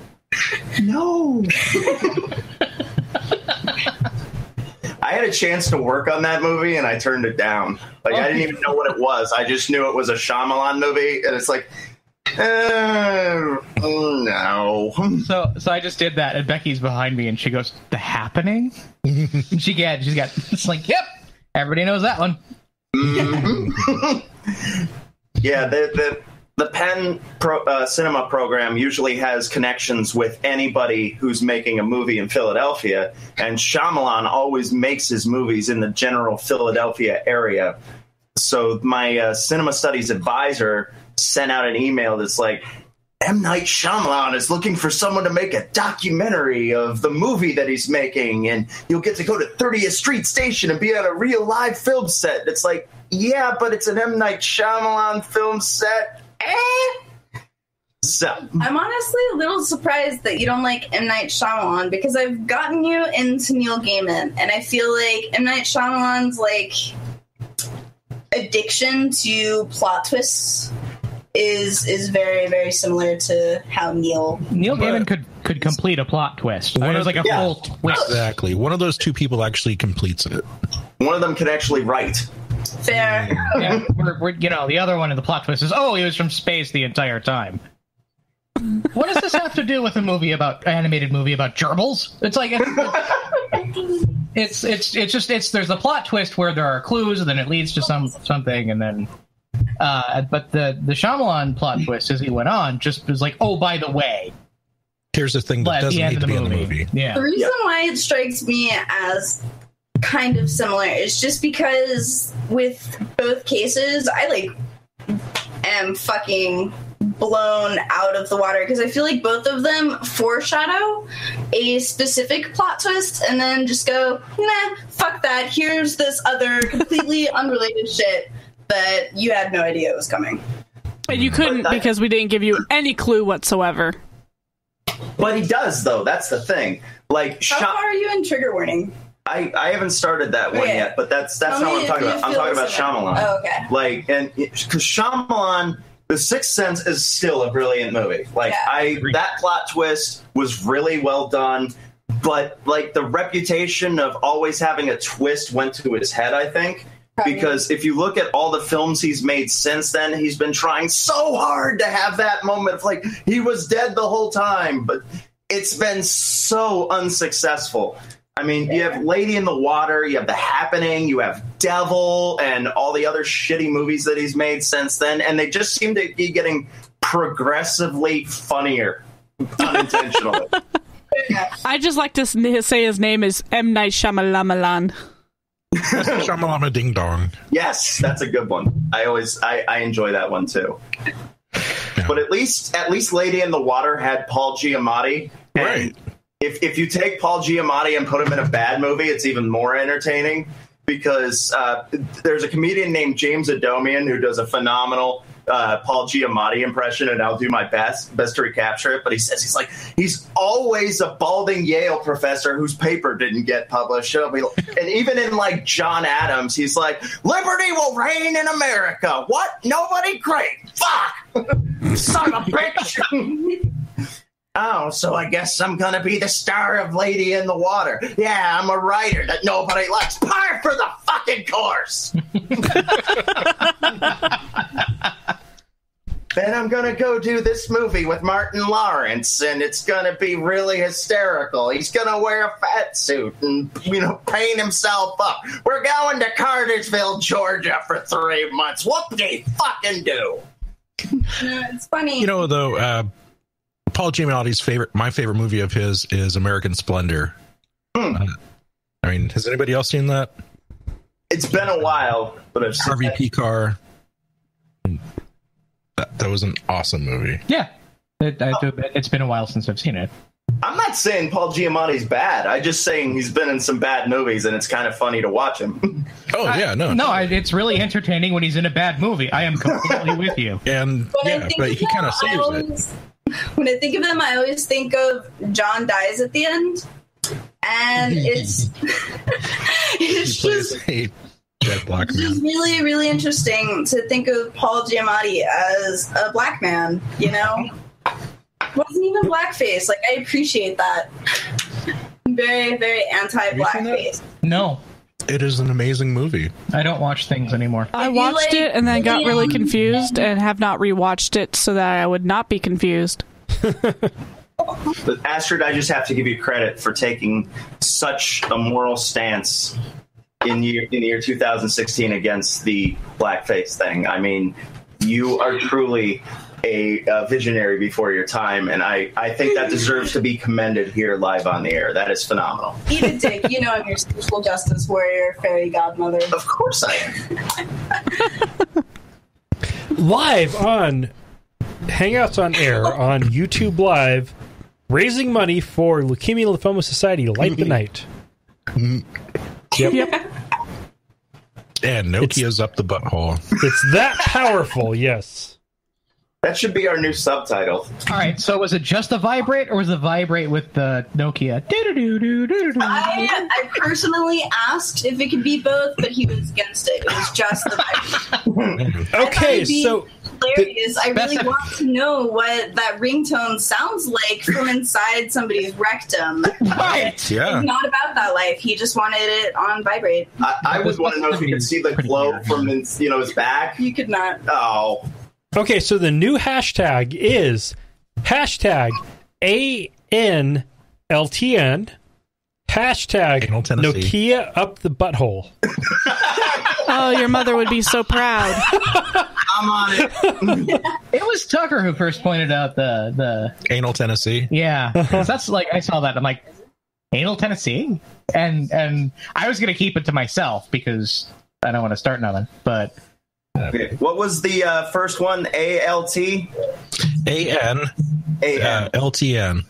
no. I had a chance to work on that movie and I turned it down. Like I didn't even know what it was. I just knew it was a Shyamalan movie, and it's like, uh, no.
So, so I just did that, and Becky's behind me, and she goes, "The happening." she got, she's got, it's like, yep, everybody knows that one.
Yeah, the the the Penn pro, uh, Cinema program usually has connections with anybody who's making a movie in Philadelphia, and Shyamalan always makes his movies in the general Philadelphia area. So my uh, cinema studies advisor sent out an email that's like. M. Night Shyamalan is looking for someone to make a documentary of the movie that he's making, and you'll get to go to 30th Street Station and be on a real live film set. It's like, yeah, but it's an M. Night Shyamalan film set. Eh. So,
I'm honestly a little surprised that you don't like M Night Shyamalan because I've gotten you into Neil Gaiman, and I feel like M Night Shyamalan's like addiction to plot twists is is very very similar to how Neil.
Neil Gaiman could could complete a plot twist.
One
it
of
was like a
yeah.
full twist.
Exactly. One of those two people actually completes it.
One of them can actually write.
Fair.
yeah, we're, we're, you know, the other one in the plot twist is, oh, he was from space the entire time. what does this have to do with a movie about animated movie about gerbils? It's like it's it's it's just it's there's a plot twist where there are clues and then it leads to some something and then uh but the the Shyamalan plot twist as he went on just was like oh by the way
Here's the thing that doesn't need to
the
be in the
movie,
movie.
yeah
The reason why it strikes me as kind of similar It's just because with both cases, I like am fucking blown out of the water because I feel like both of them foreshadow a specific plot twist and then just go, nah, fuck that. Here's this other completely unrelated shit that you had no idea was coming.
And you couldn't because we didn't give you any clue whatsoever.
But he does, though. That's the thing. Like,
How
Sha-
far are you in trigger warning?
I, I haven't started that one
Okay.
yet, but that's that's
Tell
not what I'm talking about. I'm talking about. Shyamalan.
Oh, okay.
Like, and because Shyamalan, The Sixth Sense is still a brilliant movie. Like,
Yeah.
I that plot twist was really well done, but like the reputation of always having a twist went to his head. I think.
Probably.
Because if you look at all the films he's made since then, he's been trying so hard to have that moment of like he was dead the whole time, but it's been so unsuccessful. I mean, you have Lady in the Water, you have The Happening, you have Devil, and all the other shitty movies that he's made since then, and they just seem to be getting progressively funnier, unintentionally.
I just like to say his name is M Night Shyamalan.
Shamalama Ding Dong.
yes, that's a good one. I always I, I enjoy that one too. But at least at least Lady in the Water had Paul Giamatti. and
Right.
If if you take Paul Giamatti and put him in a bad movie, it's even more entertaining because uh, there's a comedian named James Adomian who does a phenomenal uh, Paul Giamatti impression, and I'll do my best best to recapture it. But he says he's like he's always a balding Yale professor whose paper didn't get published. And even in like John Adams, he's like, "Liberty will reign in America." What? Nobody? Great. Fuck. Son of a bitch. Oh, so I guess I'm gonna be the star of Lady in the Water. Yeah, I'm a writer that nobody likes. Par for the fucking course. then I'm gonna go do this movie with Martin Lawrence, and it's gonna be really hysterical. He's gonna wear a fat suit and you know paint himself up. We're going to Cartersville, Georgia, for three months. What do they fucking do?
No, it's funny.
You know, though, uh, Paul Giamatti's favorite, my favorite movie of his is American Splendor.
Hmm.
Uh, I mean, has anybody else seen that?
It's been a while, but I've seen
Harvey
it.
P. Carr. That, that was an awesome movie.
yeah it, I have to admit, it's been a while since I've seen it
I'm not saying Paul Giamatti's bad. I'm just saying he's been in some bad movies, and it's kind of funny to watch him.
Oh yeah, no,
no I, it's really entertaining when he's in a bad movie I am completely with you
and
When
yeah, but he kind of
I
saves it.
When I think of them, I always think of John dies at the end, and it's it's
plays
just
a dead black
it's just really really interesting to think of Paul Giamatti as a black man. You know, wasn't even blackface. Like I appreciate that. Very very anti
you seen that?
blackface.
no
It is an amazing movie.
I don't watch things anymore
I watched
like
it and then got really confused and have not rewatched it so that I would not be confused.
But Astrid, I just have to give you credit for taking such a moral stance in year in the year 2016 against the blackface thing. I mean, you are truly a, uh visionary before your time, and I, I think that deserves to be commended here live on the air. That is phenomenal.
Eat a dick. You know I'm your social justice warrior, fairy godmother.
Of course I am.
live on Hangouts on Air on YouTube Live, raising money for Leukemia Lymphoma Society. Light the night. Yep.
Yep.
And Nokia's up the butthole.
It's that powerful. Yes.
That should be our new subtitle.
All right, so was it just the vibrate, or was the vibrate with the Nokia?
I, I personally asked if it could be both, but he was against it. It was just the vibe.
Okay,
it'd be
so
hilarious. I really
Best-
want to know what that ringtone sounds like from inside somebody's rectum.
Right.
Yeah.
It's not about that life. He just wanted it on vibrate.
I, I would want to know if you could see the
Pretty
glow
weird.
from his, you know his back.
You could not.
Oh,
okay, so the new hashtag is hashtag ANLTN hashtag
Anal Tennessee.
Nokia up the butthole.
Oh, your mother would be so proud.
I'm on it.
It was Tucker who first pointed out the the
Anal Tennessee.
yeah. 'Cause that's like I saw that. I'm like, anal Tennessee, and and I was gonna keep it to myself because I don't want to start nothing. But
Okay, What was the uh, first one? A L T
A N
A
uh,
N
L T N.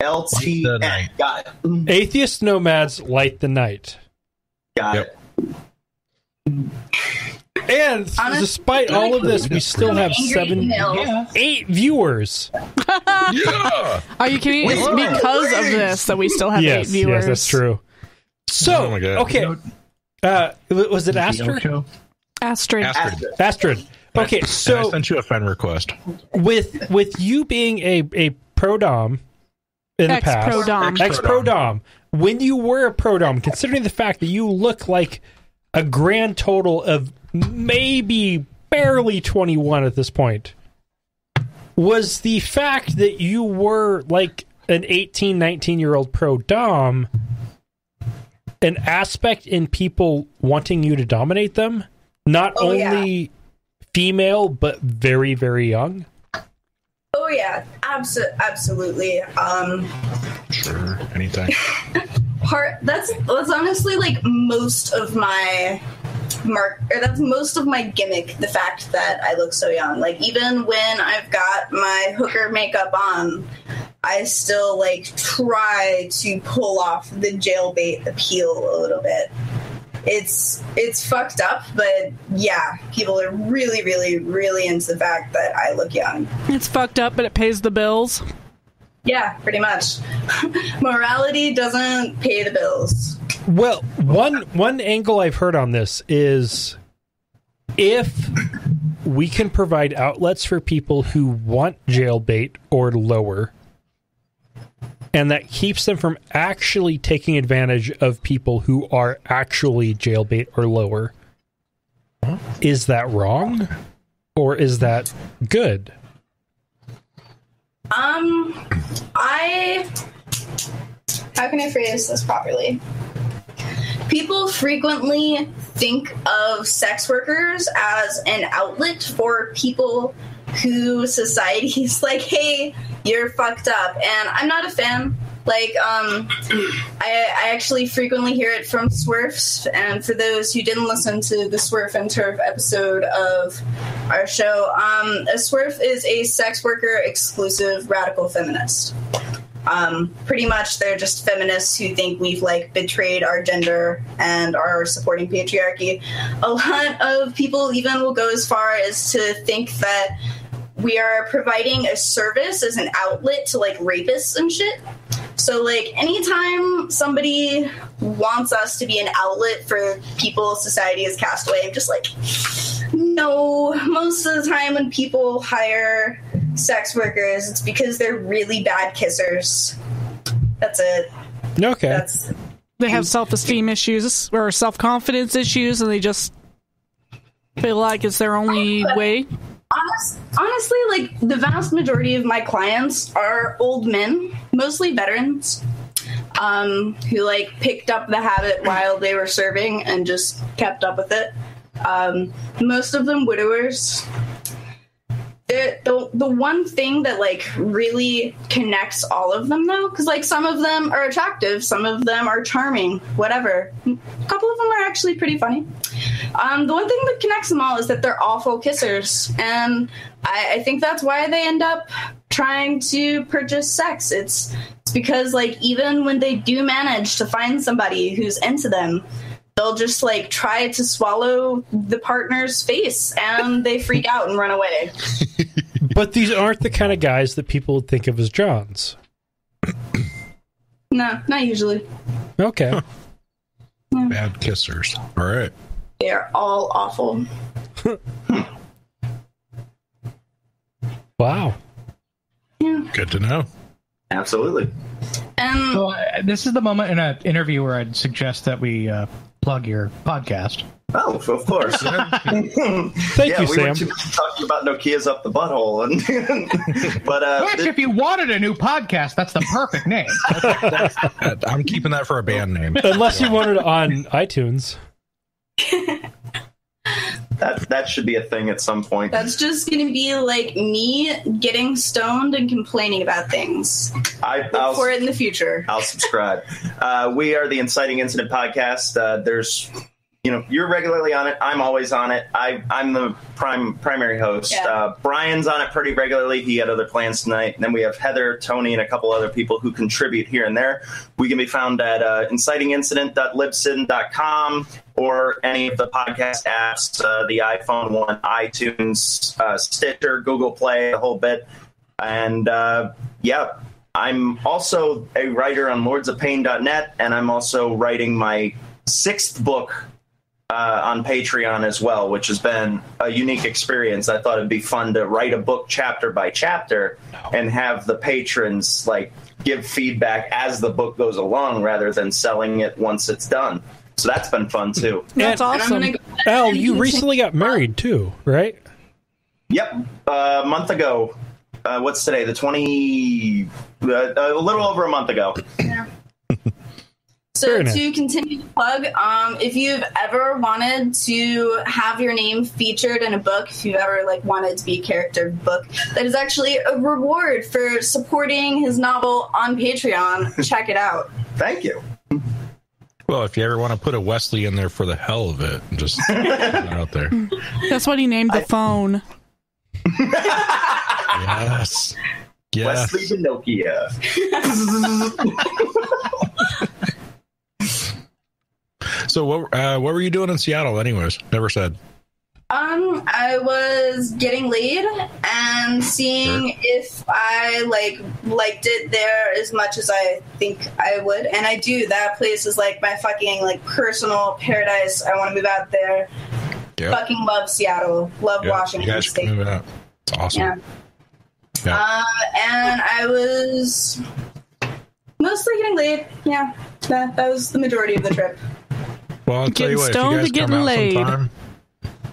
L T
the
N.
night.
Got it.
Atheist nomads light the night.
Got
Yep.
it.
And
Honest-
despite all of this, we still have seven,
yeah,
eight viewers.
Yeah.
Are you kidding? It's because of this that we still have eight viewers.
yes, that's true. So,
Oh my God.
okay, uh, was it
The
Astrid?
Astrid.
Astrid.
Astrid. Okay,
And I sent you a friend request.
with with you being a a pro dom in the past,
Ex-pro dom.
ex pro dom, when you were a pro dom, considering the fact that you look like a grand total of maybe barely twenty one at this point, was the fact that you were like an 18, 19 year old pro dom an aspect in people wanting you to dominate them? Not
Oh, yeah.
only female, but very, very young.
Oh yeah, abso- absolutely. Um,
Sure. anything.
part that's that's honestly like most of my mark or that's most of my gimmick the fact that i look so young like even when i've got my hooker makeup on i still like try to pull off the jailbait appeal a little bit it's it's fucked up but yeah people are really really really into the fact that i look young.
It's fucked up, but it pays the bills.
yeah pretty much. Morality doesn't pay the bills.
Well, one one angle I've heard on this is if we can provide outlets for people who want jailbait or lower, and that keeps them from actually taking advantage of people who are actually jailbait or lower. Is that wrong? Or is that good?
Um, I. How can I phrase this properly? People frequently think of sex workers as an outlet for people who society is like, hey, you're fucked up. And I'm not a fan. Like, um, I, I actually frequently hear it from Swerfs. And for those who didn't listen to the Swerf and Turf episode of our show, um, a Swerf is a sex worker exclusive radical feminist. Um, pretty much, they're just feminists who think we've like betrayed our gender and are supporting patriarchy. A lot of people even will go as far as to think that we are providing a service as an outlet to like rapists and shit. So, like, anytime somebody wants us to be an outlet for people society has cast away, I'm just like, no. Most of the time, when people hire sex workers, it's because they're really bad kissers. That's it.
Okay.
That's
They have self esteem issues or self confidence issues, and they just feel like it's their only way.
Honest, honestly, like the vast majority of my clients are old men, mostly veterans, um, who like picked up the habit while they were serving and just kept up with it. Um, most of them widowers. The, the one thing that like really connects all of them though because like some of them are attractive some of them are charming whatever a couple of them are actually pretty funny um, the one thing that connects them all is that they're awful kissers, and I, I think that's why they end up trying to purchase sex. It's it's because like even when they do manage to find somebody who's into them, they'll just like try to swallow the partner's face, and they freak out and run away.
But these aren't the kind of guys that people would think of as Johns.
No, not usually.
Okay.
Bad kissers. All right.
They're all awful.
Wow. Yeah.
Good to know.
Absolutely.
And
So uh, this is the moment in an interview where I'd suggest that we uh, plug your podcast.
Oh, of course.
Thank
yeah,
you,
we
Sam.
were too talking about Nokia's up the butthole, and but uh,
Which, if you wanted a new podcast, that's the perfect name.
I'm keeping that for a band name.
Unless you wanted it on iTunes.
That that should be a thing at some point.
that's just going to be like me getting stoned and complaining about things.
I,
Look
I'll,
for it in the future.
I'll subscribe. Uh, we are the Inciting Incident podcast. Uh, there's, you know, you're regularly on it. I'm always on it. I, I'm the prime primary host.
Yeah.
Uh, Brian's on it pretty regularly. He had other plans tonight. And then we have Heather, Tony, and a couple other people who contribute here and there. We can be found at uh, incitingincident.libsyn.com or any of the podcast apps, uh, the iPhone one, iTunes, uh, Stitcher, Google Play, the whole bit. And uh, yeah, I'm also a writer on lordsofpain.net, and I'm also writing my sixth book uh, on Patreon as well, which has been a unique experience. I thought it'd be fun to write a book chapter by chapter and have the patrons like give feedback as the book goes along rather than selling it once it's done. So that's been fun too.
That's
And-
And
awesome.
gonna go
Al, you recently got married too, right?
Yep, uh, a month ago. Uh, what's today? The twenty, uh, a little over a month ago.
Yeah. So
to continue the plug, um, if you've ever wanted to have your name featured in a book, if you've ever like wanted to be a character book, that is actually a reward for supporting his novel on Patreon. Check it out.
Thank you.
Well, if you ever want to put a Wesley in there for the hell of it, just put it out there.
That's what he named the phone.
Yes. Yes.
Wesley Pinocchio.
So what uh, what were you doing in Seattle anyways? Never said.
Um, I was getting laid and seeing if I like liked it there as much as I think I would, and I do. That place is like my fucking like personal paradise. I want to move out there.
Yeah.
Fucking love Seattle. Love
yeah. You
Washington
guys should
State.
move out. It's awesome.
Yeah.
Yeah.
Uh, and I was mostly getting laid. Yeah, that that was the majority of the trip.
Well, I'll tell
Getting
you what. If
stoned
you guys
getting
come out
laid.
sometime,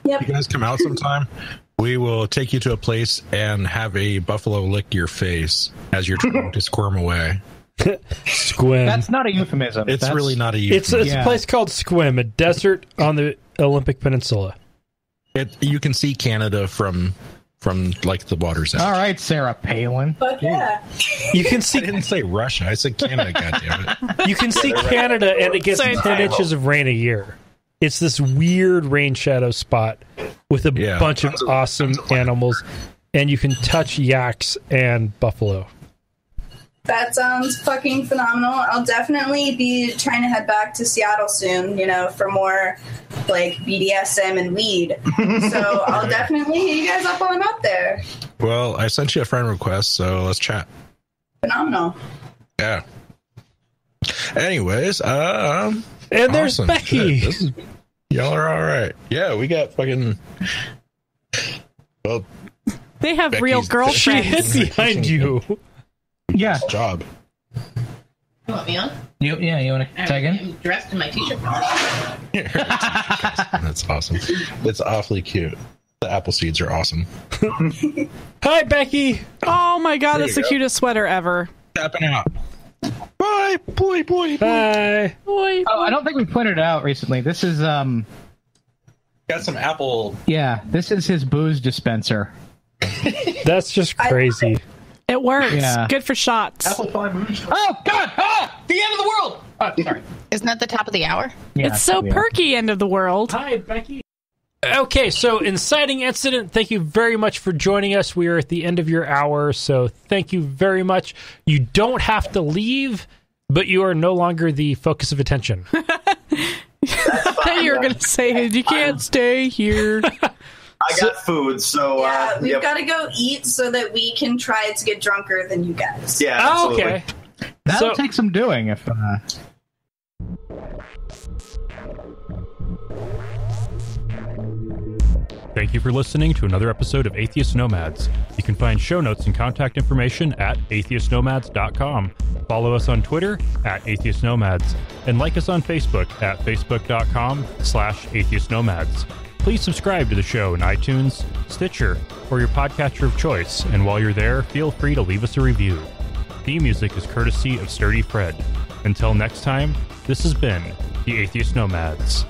Yep.
you guys come out sometime, we will take you to a place and have a buffalo lick your face as you're trying to squirm away.
Sequim.
That's not a euphemism.
It's
That's-
really not a
it's it's
Yeah.
a place called Sequim, a desert on the Olympic Peninsula.
It, you can see Canada from from like the water's edge.
All right, Sarah Palin.
Fuck yeah.
You can see
I
see
didn't say Russia. I said Canada. goddammit.
you can see Canada, and it gets
Same
ten
thing.
inches of rain a year. It's this weird rain shadow spot with a
Yeah.
bunch of awesome animals, and you can touch yaks and buffalo.
That sounds fucking phenomenal. I'll definitely be trying to head back to Seattle soon, you know, for more like BDSM and weed. So I'll definitely hit you guys up while I'm out there.
Well, I sent you a friend request, so let's chat.
Phenomenal.
Yeah. Anyways, um,
And there's
awesome.
Becky.
Shit, this is- y'all are all right. Yeah, we got fucking. Well,
They have
Becky's-
real
She
girlfriends.
hid behind you.
Yeah.
job.
You want me on?
You, yeah, you want to tag in?
I'm dressed in my t-shirt.
That's awesome. It's awfully cute. The apple seeds are awesome.
Hi, Becky.
Oh, oh my god,
There
that's the
go.
cutest sweater ever.
Tapping out. Bye, boy, boy.
Hi.
Boy,
Oh, I don't think we pointed it out recently. This is um
Got some apple.
yeah, this is his booze dispenser.
That's just crazy.
it works.
Yeah.
Good for shots.
Apple pie moon.
Oh god! Ah! The end of the world! Oh, sorry.
Isn't that the top of the hour?
Yeah,
it's so
yeah.
perky, end of the world.
Hi, Becky. Okay, so inciting incident. Thank you very much for joining us. We are at the end of your hour, so thank you very much. You don't have to leave, but you are no longer the focus of attention.
I you were going to say, you can't stay here.
I got food, so
Yeah,
uh,
we've
yep.
got to go eat so that we can try to get drunker than you guys.
yeah,
Oh, okay.
That'll
So-
take some doing if. Uh,
Thank you for listening to another episode of Atheist Nomads. You can find show notes and contact information at atheistnomads.com. Follow us on Twitter at Atheist Nomads and like us on Facebook at facebook.com slash atheist nomads. Please subscribe to the show in iTunes, Stitcher, or your podcatcher of choice, and while you're there, feel free to leave us a review. Theme music is courtesy of Sturdy Fred. Until next time, this has been the Atheist Nomads.